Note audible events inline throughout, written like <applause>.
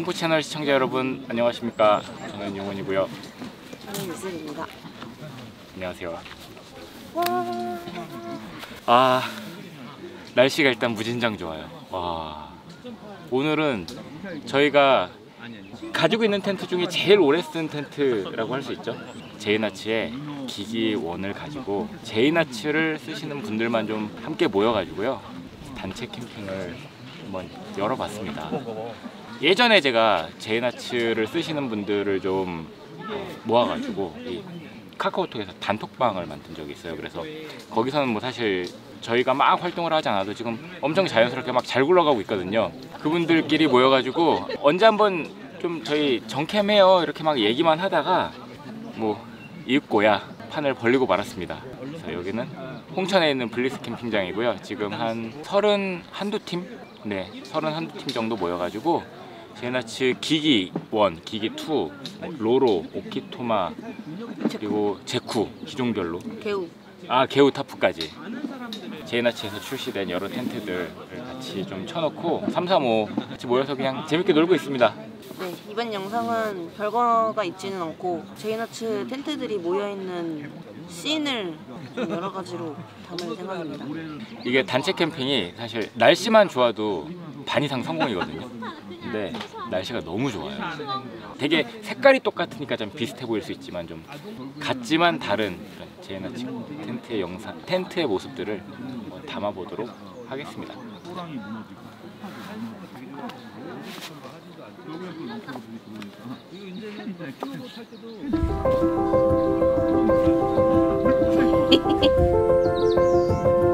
송프 채널 시청자 여러분 안녕하십니까? 저는 용원이고요. 저는 미슬입니다. 안녕하세요. 아 날씨가 일단 무진장 좋아요. 와. 오늘은 저희가 가지고 있는 텐트 중에 제일 오래 쓴 텐트라고 할 수 있죠? 제이나츠의 기기 원을 가지고 제이나츠를 쓰시는 분들만 좀 함께 모여가지고요. 단체 캠핑을 한번 열어봤습니다 예전에 제가 제이나츠를 쓰시는 분들을 좀 어, 모아가지고 이 카카오톡에서 단톡방을 만든 적이 있어요. 그래서 거기서는 뭐 사실 저희가 막 활동을 하지 않아도 지금 엄청 자연스럽게 막 잘 굴러가고 있거든요. 그분들끼리 모여가지고 언제 한번 좀 저희 정캠해요 이렇게 막 얘기만 하다가 뭐 이윽고야 판을 벌리고 말았습니다. 그래서 여기는 홍천에 있는 블리스 캠핑장이고요. 지금 한 서른 한두 팀, 네 서른 한두 팀 정도 모여가지고 제인아츠 기기 1, 기기 2, 뭐 로로, 오키토마 그리고 제쿠 기종별로 게우. 아 게우 tarp까지 제인아츠에서 출시된 여러 텐트들을 같이 좀 쳐놓고 3, 3, 5 같이 모여서 그냥 재밌게 놀고 있습니다. 네, 이번 영상은 별거가 있지는 않고 제인아츠 텐트들이 모여있는 씬을 좀 여러 가지로 담을 생각입니다. 이게 단체 캠핑이 사실 날씨만 좋아도 반 이상 성공이거든요. 근데 날씨가 너무 좋아요. 되게 색깔이 똑같으니까 좀 비슷해 보일 수 있지만 좀 같지만 다른 그런 제이나츠 텐트의 영상, 텐트의 모습들을 한번 담아보도록 하겠습니다. <laughs>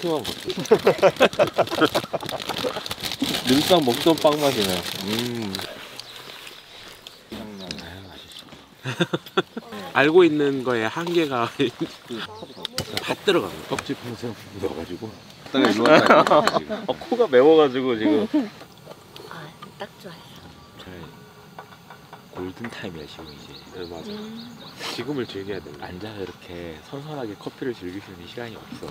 통통한 거. 늘상 먹던 빵 맛이 나. 음. <laughs> 알고 있는 거에 한계가 <laughs> 다 들어간 거야. 껍질 평생 묻어가지고. 지금. <laughs> 어, 코가 매워가지고 지금. 아, 딱 좋아요. 잘 골든 타임이야 지금 이제. 네, 맞아. 지금을 즐겨야 돼. 앉아서 이렇게 선선하게 커피를 즐길 수 있는 시간이 없어.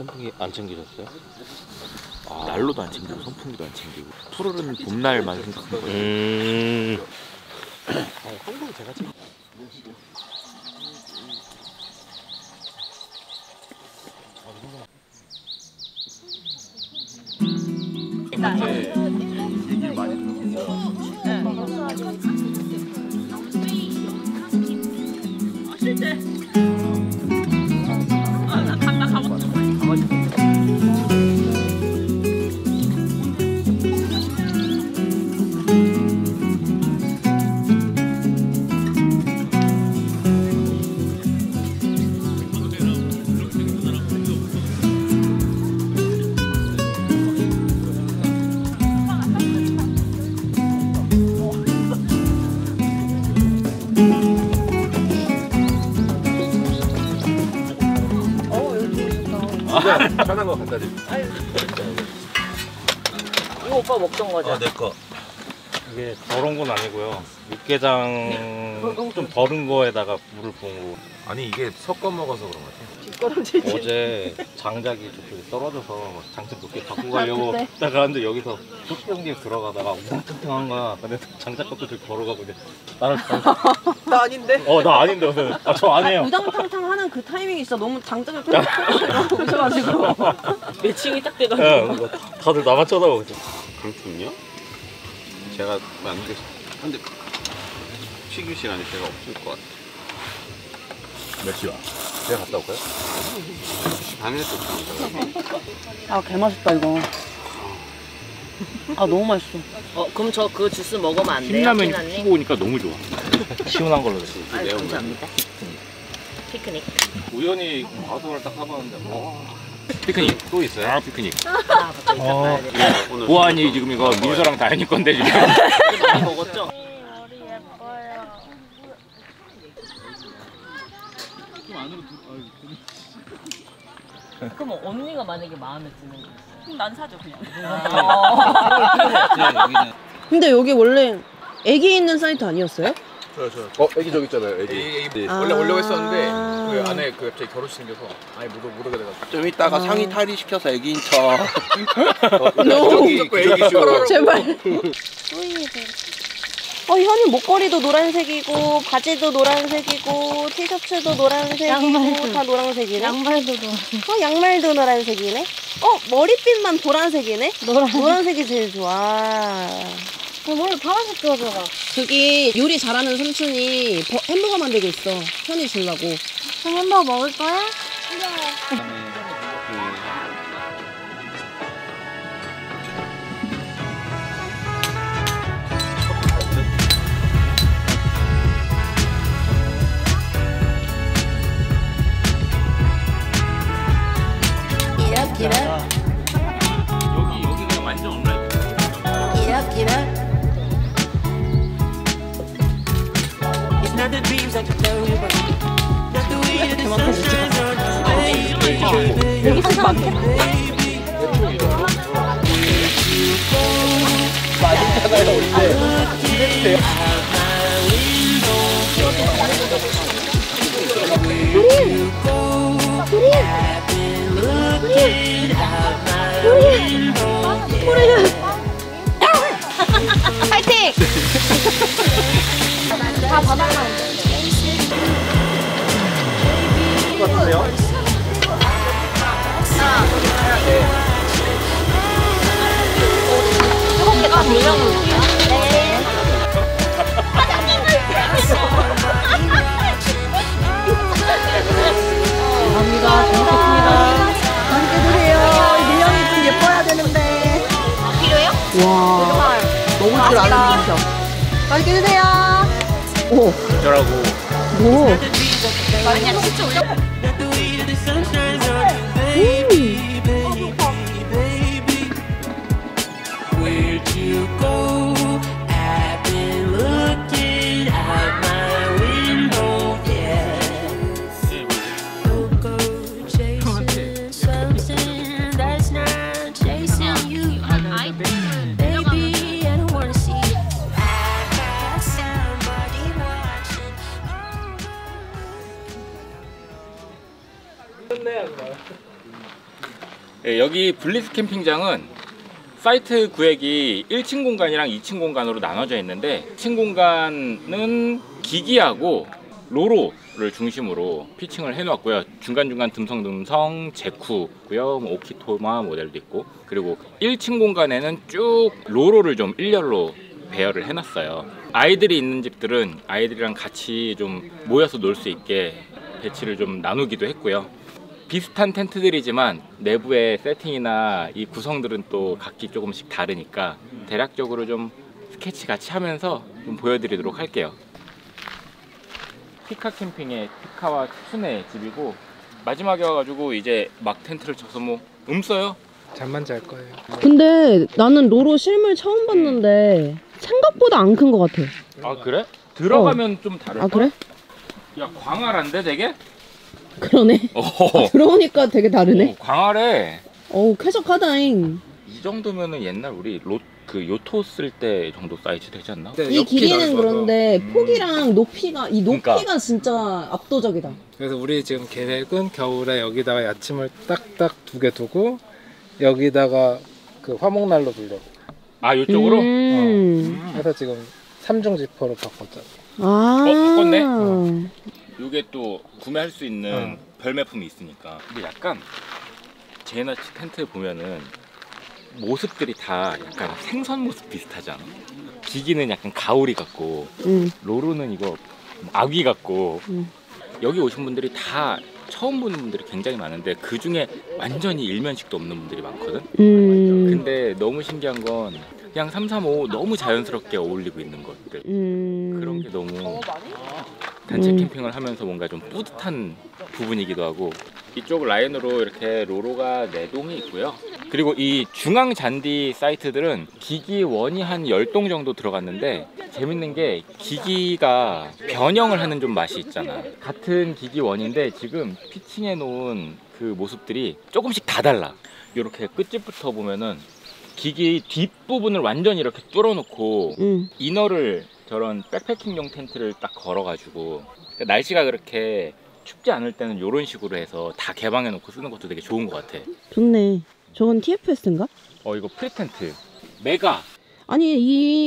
선풍기 안 챙기셨어요? 아, 난로도 안 챙기고 선풍기도 안 챙기고 푸르른 봄날만 생각한 거예요. 음. 한국 제가 챙. 있다. 편한 거 갖다 줘. 이거 오빠 먹던 거죠? 어, 내 거. 이게 더러운 건 아니고요. 육개장 좀 더른 거에다가 물을 부은 거. 아니 이게 섞어 먹어서 그런 것 같아. 뒷걸음질. 어제 장작이 저쪽에 떨어져서 장작 몇개 갖고 가려고 그래? 나가는데 여기서 뚝병기에 들어가다가 우렁탕탕한 거야. 근데 장작 갖고 저기 걸어가고 이제 나는 <laughs> 나 아닌데? 어 나 아닌데 무슨 아저 아니에요. 우당탕탕 하는 그 타이밍이 있어. 너무 장작을 펴고 오셔가지고. <laughs> <laughs> 매칭이 딱 야, 돼가지고. 이거 다들 나만 쳐다보고 있어. 그렇군요. 제가 만들 근데 쉬기 시간이 제가 없을 것 같아. 몇 시와? 제가 갔다 올까요? 아 개맛있다 이거. 아 너무 맛있어. 어 그럼 저 그 주스 먹으면 안 돼요? 피나님? 피고 오니까 너무 좋아. 시원한 걸로 드시. 아 감사합니다. 피크닉. 우연히 방송을 딱 해봤는데 뭐 피크닉. 또 있어요? 아 피크닉. 아 갑자기 어. 가야 돼. 오늘 보안이 지금 이거 민서랑 다현이 건데 지금. 많이 먹었죠? 그럼 언니가 만약에 마음에 드는 거 그럼 난 사줘 그냥. <laughs> 근데 여기 원래 애기 있는 사이트 아니었어요? 어, 애기 저기 있잖아요, 애기. 애기 아. 원래 오려고 했었는데 그 안에 그 갑자기 결혼식 생겨서 아예 못, 오- 못 오게 돼가지고 좀 이따가 아. 상의 탈의 시켜서 애기인 척. <laughs> 저기 저기 쇼 제발. 어, 현이 목걸이도 노란색이고, 바지도 노란색이고, 티셔츠도 노란색이고, 양말도. 다 노란색이네. 양말도 너 어, 양말도 노란색이네. 어, 머리핀만 보라색이네. 노란. 노란색이 제일 좋아. 머리 파란색 그려줘라. 저기 요리 잘하는 삼촌이 버- 햄버거 만들고 있어. 현이 주려고. 그럼 햄버거 먹을 거야? 여기 여기가 완전 온라인. 여기 집 많겠다. 파이팅! 다 바닥나. 뜨겁게 다 돌려놓을게요. 네. 감사합니다. 잘 먹겠습니다. 줄 아는 분이셔. 맛있게 드세요. 오, 어쩌라고. 오. 그냥 진짜 올려. 예, 여기 블리스 캠핑장은 사이트 구획이 1층 공간이랑 2층 공간으로 나눠져 있는데 1층 공간은 기기하고 로로를 중심으로 피칭을 해놓았고요. 중간중간 듬성듬성 제쿠고요. 뭐 오키토마 모델도 있고 그리고 1층 공간에는 쭉 로로를 좀 일렬로 배열을 해놨어요. 아이들이 있는 집들은 아이들이랑 같이 좀 모여서 놀 수 있게 배치를 좀 나누기도 했고요. 비슷한 텐트들이지만 내부의 세팅이나 이 구성들은 또 각기 조금씩 다르니까 대략적으로 좀 스케치 같이 하면서 좀 보여드리도록 할게요. 피카 캠핑의 피카와 춘의 집이고 마지막에 와가지고 이제 막 텐트를 쳐서 뭐 음써요. 잠만 잘 거예요. 근데 나는 로로 실물 처음 봤는데 생각보다 안 큰 것 같아. 아 그래? 들어가면 좀 다를까? 아 그래? 야 광활한데 되게? 그러네. 어, 들어오니까 되게 다르네. 어, 광활해. 어우 쾌적하다잉. 이 정도면은 옛날 우리 로, 그 요토 쓸 때 정도 사이즈 되지 않나? 이 길이는 그런데 음. 폭이랑 높이가 이 높이가 그러니까. 진짜 압도적이다. 그래서 우리 지금 계획은 겨울에 여기다가 야침을 딱딱 두 개 두고 여기다가 그 화목난로 두려고. 아 요쪽으로? 음. 그래서 지금 삼중 지퍼로 바꿨잖아. 아. 어, 바꿨네? 요게 또 구매할 수 있는 어. 별매품이 있으니까 근데 약간 제나치 텐트 보면은 모습들이 다 약간 생선 모습 비슷하지 않아? 기기는 약간 가오리 같고 음. 로로는 이거 아귀 같고 음. 여기 오신 분들이 다 처음 보는 분들이 굉장히 많은데 그 중에 완전히 일면식도 없는 분들이 많거든. 음. 근데 너무 신기한 건 그냥 335 너무 자연스럽게 어울리고 있는 것들. 음. 그런 게 너무 단체 음. 캠핑을 하면서 뭔가 좀 뿌듯한 부분이기도 하고 이쪽 라인으로 이렇게 로로가 네 동이 있고요. 그리고 이 중앙 잔디 사이트들은 기기 원이 한 10동 정도 들어갔는데 재밌는 게 기기가 변형을 하는 좀 맛이 있잖아. 같은 기기 원인데 지금 피칭해 놓은 그 모습들이 조금씩 다 달라. 이렇게 끝집부터 보면은 기기 뒷부분을 완전히 이렇게 뚫어놓고 음. inner를 저런 backpacking용 텐트를 딱 걸어가지고 그러니까 날씨가 그렇게 춥지 않을 때는 이런 식으로 해서 다 개방해 놓고 쓰는 것도 되게 좋은 것 같아. 좋네. 저건 TFS인가? 어 이거 프리텐트 메가 아니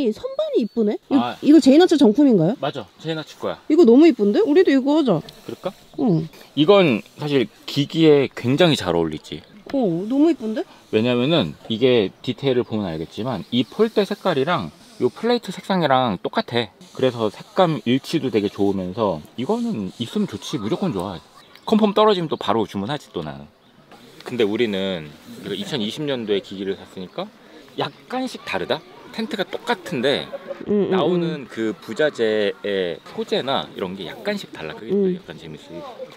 이 선반이 이쁘네. 이거, 아. 이거 제인아츠 정품인가요? 맞아 제인아츠 거야. 이거 너무 이쁜데? 우리도 이거 하자. 그럴까? 어. 이건 사실 기기에 굉장히 잘 어울리지. 어, 너무 이쁜데? 왜냐면은 이게 디테일을 보면 알겠지만 이 폴대 색깔이랑 요 플레이트 색상이랑 똑같아. 그래서 색감 일치도 되게 좋으면서 이거는 있으면 좋지 무조건 좋아. 컨펌 떨어지면 또 바로 주문하지 또 나는. 근데 우리는 2020년도에 기기를 샀으니까 약간씩 다르다. 텐트가 똑같은데 음, 음, 나오는 그 부자재의 소재나 이런 게 약간씩 달라. 그게 또 음. 약간 재밌어.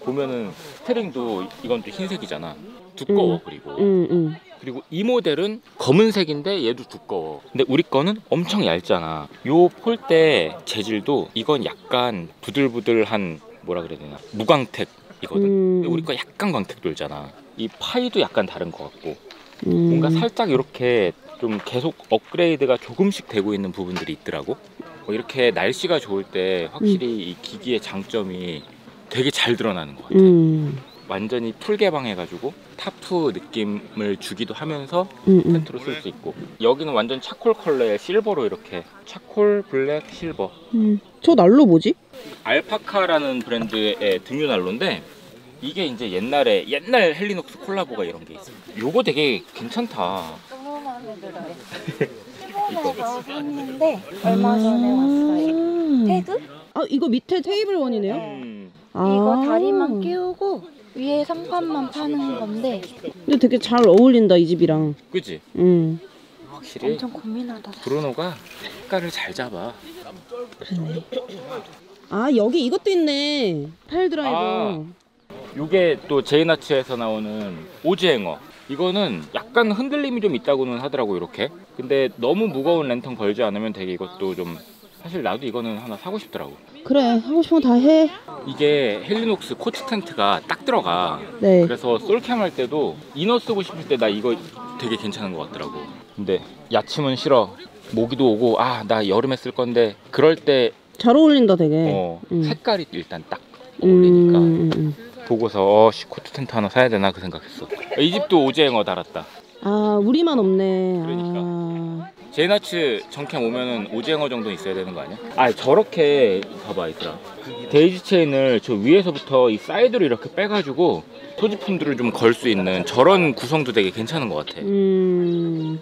보면은 string도 이건 또 흰색이잖아. 두꺼워 음. 그리고. 음, 음. 그리고 이 모델은 검은색인데 얘도 두꺼워. 근데 우리 거는 엄청 얇잖아. 요 폴대 재질도 이건 약간 부들부들한 뭐라 그래야 되나 무광택 이거든. 음. 근데 우리 거 약간 광택 돌잖아. 이 파이도 약간 다른 것 같고 음. 뭔가 살짝 이렇게 좀 계속 업그레이드가 조금씩 되고 있는 부분들이 있더라고. 뭐 이렇게 날씨가 좋을 때 확실히 이 기기의 장점이 되게 잘 드러나는 것 같아. 음. 완전히 full 개방해가지고 타프 느낌을 주기도 하면서 음, 음. 텐트로 쓸 수 있고 여기는 완전 charcoal 컬러에 실버로 이렇게 charcoal black 실버 음. 저 난로 뭐지? 알파카라는 브랜드의 등유 난로인데 이게 이제 옛날에 옛날 헬리녹스 콜라보가 이런 게 있어 요거 되게 괜찮다 너무 마음에 들어요. 이거. 일본에서 샀는데 얼마 전에 왔어요. 태그? 아, 이거 밑에 테이블 원이네요? 음, 아. 이거 다리만 끼우고 위에 상판만 파는 건데 근데 되게 잘 어울린다, 이 집이랑. 그지 음. 확실히 엄청 고민하다. 브루노가 색깔을 잘 잡아 그러네. 아, 여기 이것도 있네. 파일 드라이버. 아. 요게 또 제이나츠에서 나오는 오지행어 이거는 약간 흔들림이 좀 있다고는 하더라고 이렇게 근데 너무 무거운 랜턴 걸지 않으면 되게 이것도 좀 사실 나도 이거는 하나 사고 싶더라고 그래, 하고 싶은 거 다 해. 이게 헬리녹스 코치 텐트가 딱 들어가 네. 그래서 솔캠 할 때도 이너 쓰고 싶을 때 나 이거 되게 괜찮은 것 같더라고 근데 야침은 싫어 모기도 오고 아 나 여름에 쓸 건데 그럴 때 잘 어울린다, 되게. 어, 음. 색깔이 일단 딱 어울리니까 음, 음, 음. 보고서 어, 씨 cot 텐트 하나 사야 되나 그 생각했어. 이 집도 오지행어 달았다. 아, 우리만 없네. 그러니까. 아. 제인아츠 정캠 오면은 오지행어 정도 있어야 되는 거 아니야? 아 저렇게 봐봐 얘들아. daisy chain을 저 위에서부터 이 사이드로 이렇게 빼가지고 소지품들을 좀 걸 수 있는 저런 구성도 되게 괜찮은 것 같아. 음.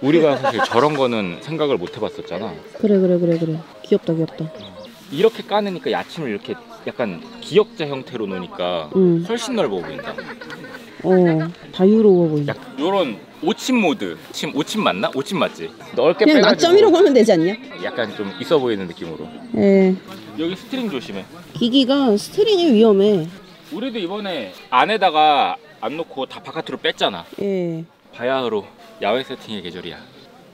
우리가 사실 저런 거는 생각을 못 해봤었잖아. 그래, 그래, 그래, 그래. 귀엽다, 귀엽다. 이렇게 까내니까 야침을 이렇게 약간 기역자 형태로 놓으니까 음. 훨씬 넓어 보인다. 어, 자유로워 보인다. 약 요런 오침 모드. 침 오침 맞나? 오침 맞지? 넓게 그냥 빼가지고 낮잠이라고 하면 되지 않냐? 약간 좀 있어 보이는 느낌으로. 예. 여기 string 조심해. 기기가 string이 위험해. 우리도 이번에 안에다가 안 놓고 다 바깥으로 뺐잖아. 예. 바야흐로 야외 세팅의 계절이야.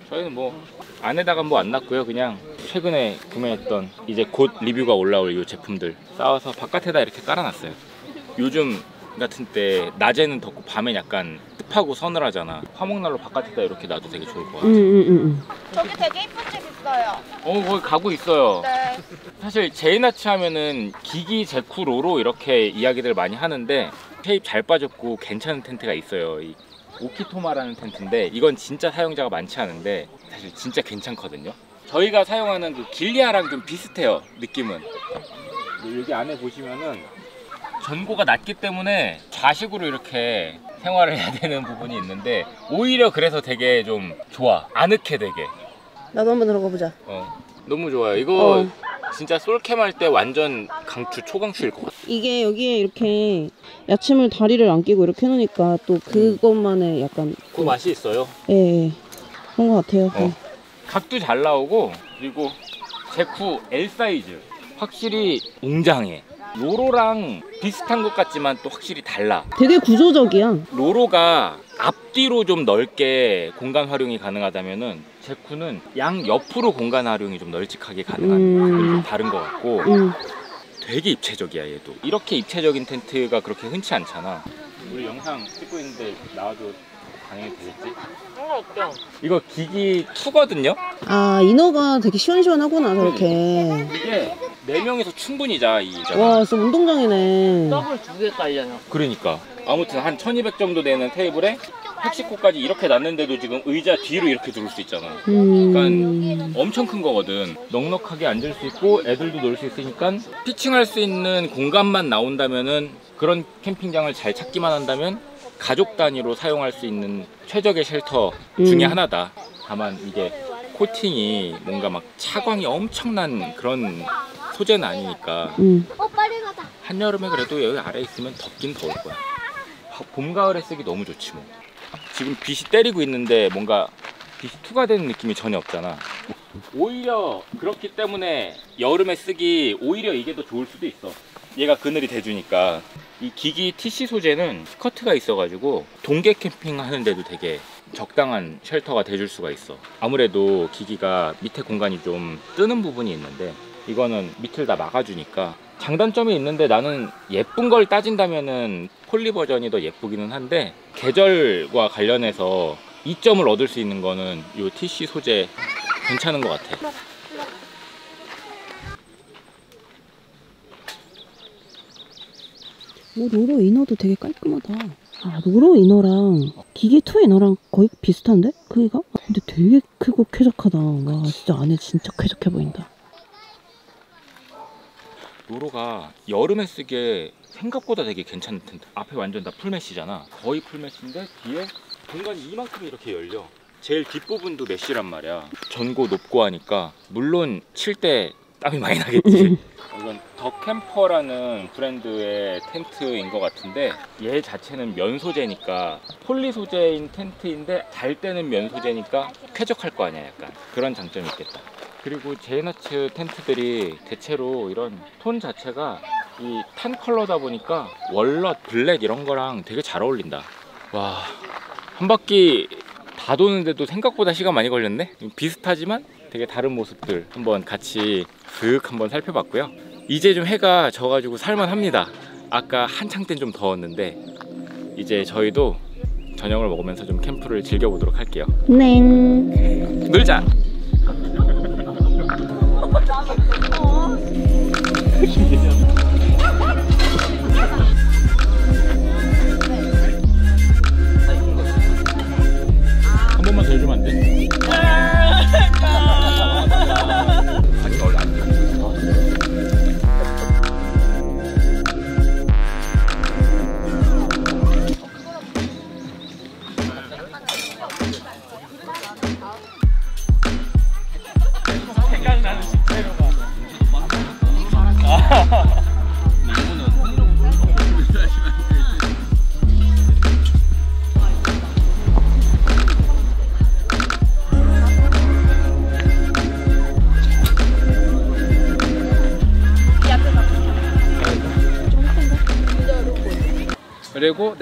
저희는 뭐 안에다가 뭐 안 놨고요. 그냥 최근에 구매했던 이제 곧 리뷰가 올라올 이 제품들 쌓아서 바깥에다 이렇게 깔아놨어요. 요즘 같은 때 낮에는 덥고 밤에 약간 습하고 서늘하잖아. 화목난로 바깥에다 이렇게 놔도 되게 좋을 것 같아. 음, 음, 음, 음. 저기 되게 예쁜 집 있어요. 어 거기 가고 있어요. 네. 사실 제인아츠 하면은 기기 제쿠 로로 이렇게 이야기들 많이 하는데 shape 잘 빠졌고 괜찮은 텐트가 있어요. 이 오키토마라는 텐트인데 이건 진짜 사용자가 많지 않은데 사실 진짜 괜찮거든요. 저희가 사용하는 그 길리아랑 좀 비슷해요 느낌은. 여기 안에 보시면은 전고가 낮기 때문에 좌식으로 이렇게 생활을 해야 되는 부분이 있는데 오히려 그래서 되게 좀 좋아 아늑해 되게. 나도 한번 들어가 보자. 어, 너무 좋아요. 이거 어. 진짜 솔캠 할 때 완전 강추 초강추일 것 같아. 이게 여기에 이렇게 야채물 다리를 안 끼고 이렇게 해놓으니까 또 그것만의 약간 그 맛이 있어요. 예, 예. 그런 것 같아요. 어. 각도 잘 나오고 그리고 제쿠 L 사이즈 확실히 웅장해. 로로랑 비슷한 것 같지만 또 확실히 달라. 되게 구조적이야. 로로가 앞뒤로 좀 넓게 공간 활용이 가능하다면은 제쿠는 양 옆으로 공간 활용이 좀 널찍하게 가능한 음. 다른 것 같고 음. 되게 입체적이야 얘도. 이렇게 입체적인 텐트가 그렇게 흔치 않잖아. 우리 영상 찍고 있는데 나와도 당연히 되겠지? 상관없죠. 이거 기기 2거든요? 아 인어가 되게 시원시원하구나 저렇게. 이게 4명이서 충분히 자, 이 자가. 와 진짜 운동장이네. 두개 깔려요. 그러니까. 아무튼 한 1200 정도 되는 테이블에 멕시코까지 이렇게 놨는데도 지금 의자 뒤로 이렇게 들을 수 있잖아. 음. 엄청 큰 거거든. 넉넉하게 앉을 수 있고 애들도 놀 수 있으니까 피칭할 수 있는 공간만 나온다면은 그런 캠핑장을 잘 찾기만 한다면 가족 단위로 사용할 수 있는 최적의 쉘터 중에 음. 하나다. 다만 이게 코팅이 뭔가 막 차광이 엄청난 그런 소재는 아니니까 음. 한여름에 그래도 여기 아래 있으면 덥긴 더울 거야. 아, 봄 가을에 쓰기 너무 좋지 뭐. 지금 빛이 때리고 있는데 뭔가 빛이 투과되는 느낌이 전혀 없잖아. 오히려 그렇기 때문에 여름에 쓰기 오히려 이게 더 좋을 수도 있어. 얘가 그늘이 대주니까. 이 기기 TC 소재는 스커트가 있어가지고 동계 캠핑 하는데도 되게 적당한 쉘터가 돼줄 수가 있어. 아무래도 기기가 밑에 공간이 좀 뜨는 부분이 있는데 이거는 밑을 다 막아주니까 장단점이 있는데 나는 예쁜 걸 따진다면은 폴리 버전이 더 예쁘기는 한데 계절과 관련해서 이점을 얻을 수 있는 거는 이 TC 소재 괜찮은 것 같아. 오, 로로 inner도 되게 깔끔하다. 아, 로로 inner랑 기기 two inner랑 거의 비슷한데? 크기가? 근데 되게 크고 쾌적하다. 와, 진짜 안에 진짜 쾌적해 보인다. 로로가 여름에 쓰기에 생각보다 되게 괜찮은 텐트. 앞에 완전 다 full mesh잖아. 거의 full mesh인데 뒤에 공간이 이만큼 이렇게 열려. 제일 뒷부분도 mesh란 말이야. 전고 높고 하니까 물론 칠 때 땀이 많이 나겠지. <laughs> 이건 더 캠퍼라는 브랜드의 텐트인 것 같은데 얘 자체는 면 소재니까 poly 소재인 텐트인데 잘 때는 면 소재니까 쾌적할 거 아니야 약간 그런 장점이 있겠다. 그리고 제인아츠 텐트들이 대체로 이런 톤 자체가 이 tan 컬러다 보니까 walnut, black 이런 거랑 되게 잘 어울린다. 와, 한 바퀴 다 도는데도 생각보다 시간 많이 걸렸네? 비슷하지만 되게 다른 모습들 한번 같이 슥 한번 살펴봤고요. 이제 좀 해가 져가지고 살만합니다. 아까 한창 땐 좀 더웠는데 이제 저희도 저녁을 먹으면서 좀 캠프를 즐겨보도록 할게요. 네. 놀자! 한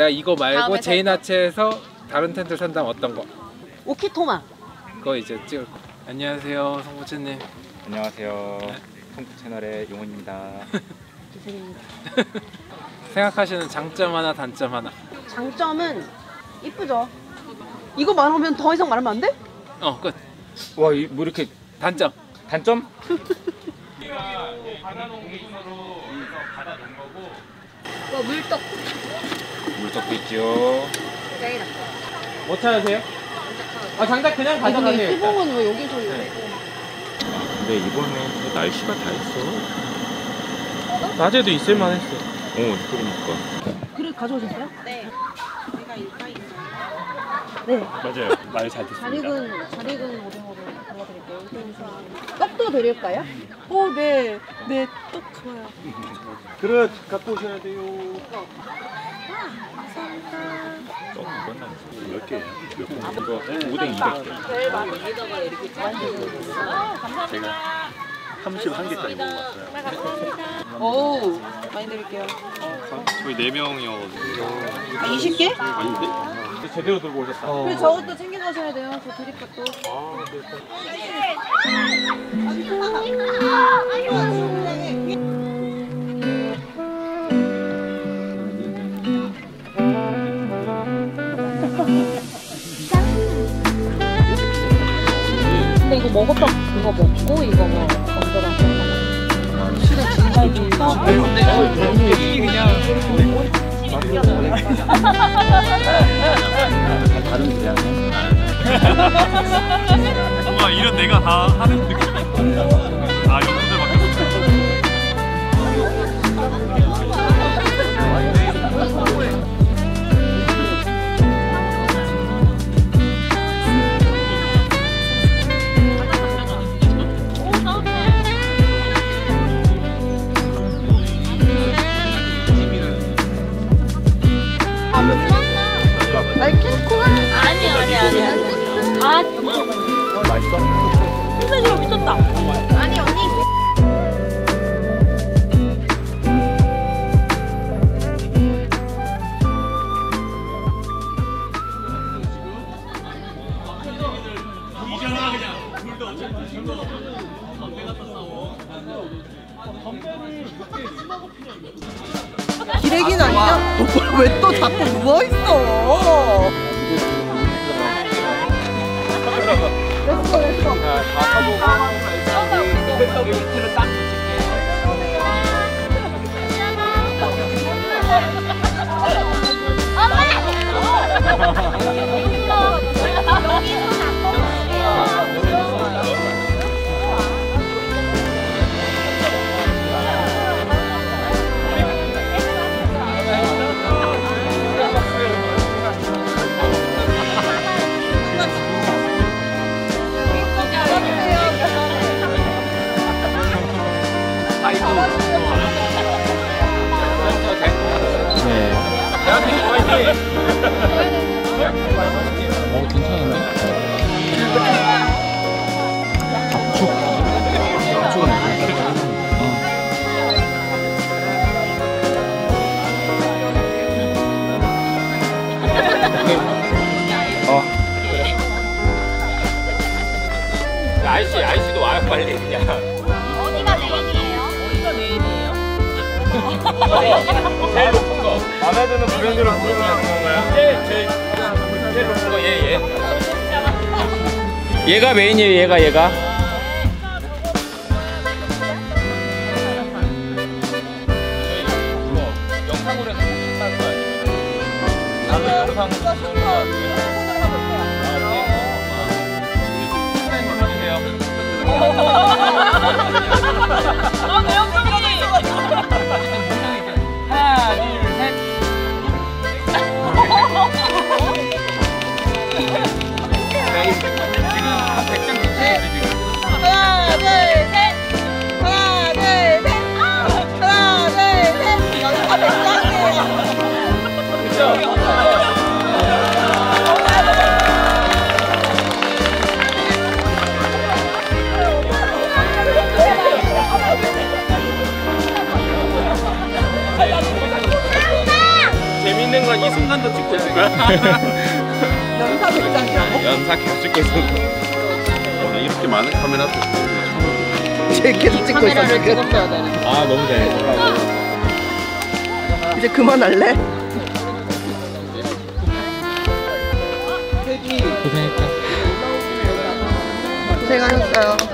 내가 이거 말고 다음에 제이나체에서 다른 텐트 산다면 어떤 거? 오키토마. 그거 이제 찍을 거. 안녕하세요, 성부채님. 안녕하세요. 통프 채널의 용훈입니다. <laughs> <laughs> 생각하시는 장점 하나, 단점 하나. 장점은 이쁘죠. 이거 말하면 더 이상 말하면 안 돼? 어, 끝. 와, 이- 뭐 이렇게 단점. 단점? <laughs> 와 물떡. 물떡도 있죠. 짱이다. 뭐 찾으세요? 아, 장작 그냥 가져가세요. 일단. 수봉은 왜 여기서 네. 근데 이번에 또 날씨가 다 있어. 낮에도 있을만 했어. 어, 그러니까. 그릇 가져오셨어요? 네. 일가 있어요. 네. 맞아요. 말 잘 듣습니다. 잘 익은 잘 익은 오징어로 골라드릴게요. 그래서 떡도 드릴까요? 어, 네, 네, 떡 좋아요. 그릇 갖고 오셔야 돼요. 몇 개예요? 몇 개? 이거 오뎅 200개. 제일 많이 여기다가 이렇게 제가 31개까지 먹어봤어요. 오, 많이 드릴게요. 저희 4명이어가지고. 아, 20개? 아닌데? 제대로 들고 오셨다. 그리고 저것도 챙겨가셔야 돼요. 저 드릴 것도. 근데 먹었다 그거 먹고 이거 뭐 건드려서 실은 진짜 좋다. 다른 대학. 뭔가 이런 내가 다 하는 느낌이 아, 연구 맛 얘가 메인이에요. 얘가 얘가. 연사 백장이라고? 연사 계속 찍고 있어. 이렇게 많은 카메라 쟤 계속 찍고 있어 지금. 아 너무 잘. 이제 그만할래? 고생했다. 고생하셨어요